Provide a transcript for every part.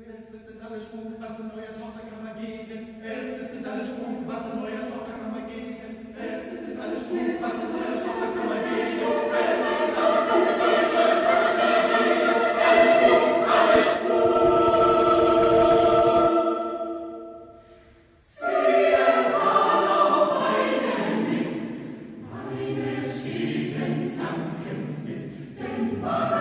Es ist in alle Schwung, was in eurer Tochterkammer gegen. Es ist in alle Schwung, was in eurer Tochterkammer gegen. Es ist in alles Schwung, was in eurer Tochterkammer gegen. Es ist in alle Schwung, was in eurer Tochterkammer gegen. Alles Schwung, alles Schwung. Zanken ist, denn wahr.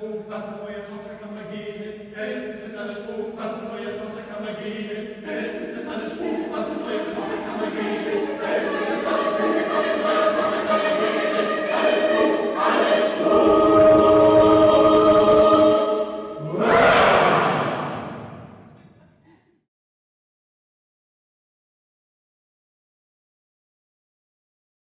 Strom, was in euer Tochter kann man gehen. Es ist in alle Strom, was in euer Tochter kann man gehen. Es ist in alle Strom.